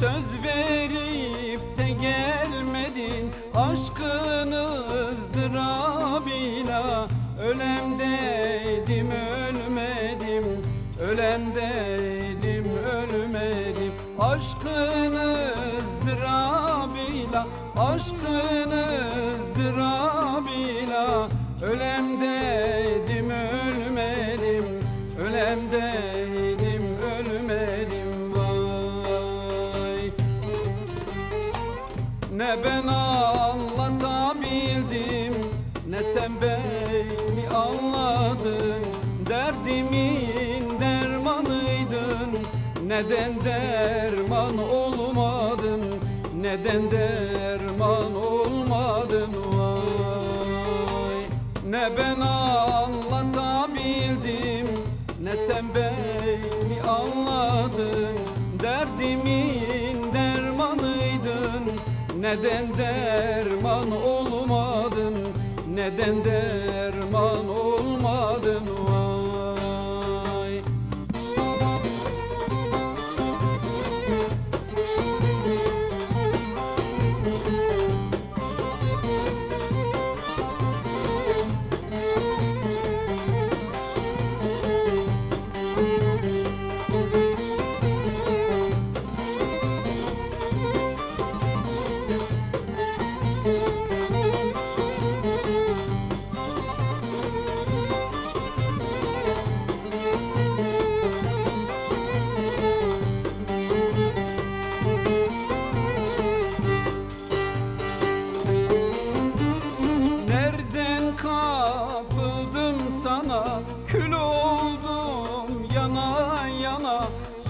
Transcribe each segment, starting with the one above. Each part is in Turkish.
Söz verip de gelmedin Aşkın ızdırabıyla Ölemdeydim ölmedim. Ölemdeydim ölmedim. Aşkın ızdırabıyla Aşkın Ne ben anlatabildim Ne sen beni anladın. Derdimin dermanıydın Neden derman olmadın? Neden derman olmadın? Vay! Ne ben anlatabildim Ne sen beni anladın. Derdimin dermanıydın Neden derman olmadın? Neden derman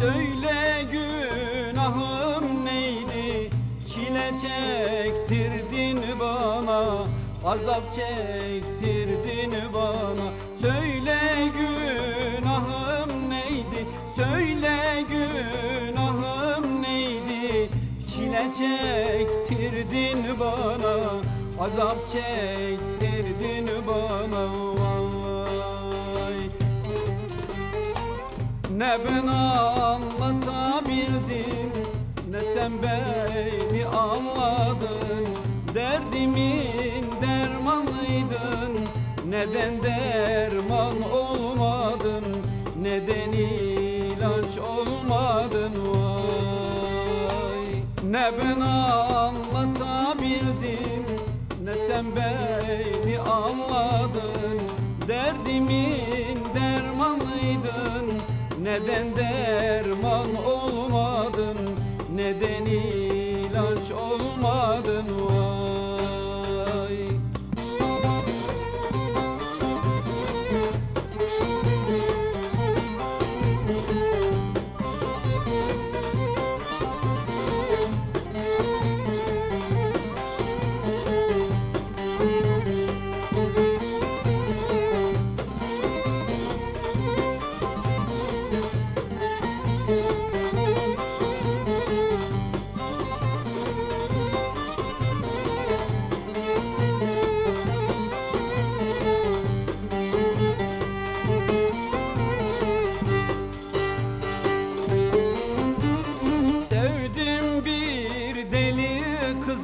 Söyle günahım neydi? Çile çektirdin bana Azap çektirdin bana. Söyle günahım neydi? Söyle günahım neydi? Çile çektirdin bana Azap çektirdin bana Ne ben anlatabildim Ne sen beni anladın. Derdimin dermanıydın Neden derman olmadın? Neden ilaç olmadın? Vay! Ne ben anlatabildim Ne sen beni anladın. Derdimin dermanıydın Neden derman olmadın? Neden ilaç olmadın? vay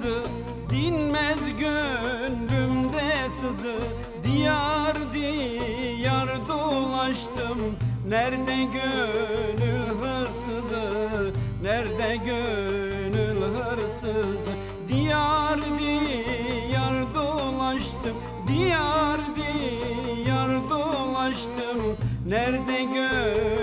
kızı Dinmez gönlümde sızı. Diyar diyar dolaştım Nerede gönül hırsızı? Nerede gönül hırsızı? Diyar diyar dolaştım Diyar diyar dolaştım. Nerede gönül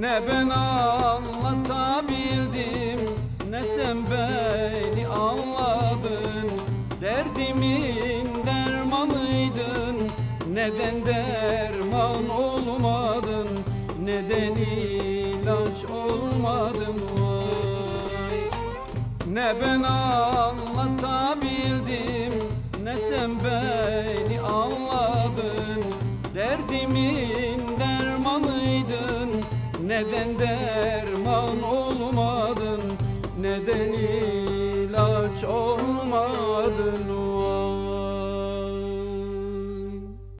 Ne ben anlatabildim Ne sen beni anladın. Derdimin dermanıydın Neden derman olmadın? Neden ilaç olmadın? Vay. Ne ben anlatabildim Ne sen beni anladın. Derdimin neden derman olmadın? Neden ilaç olmadın?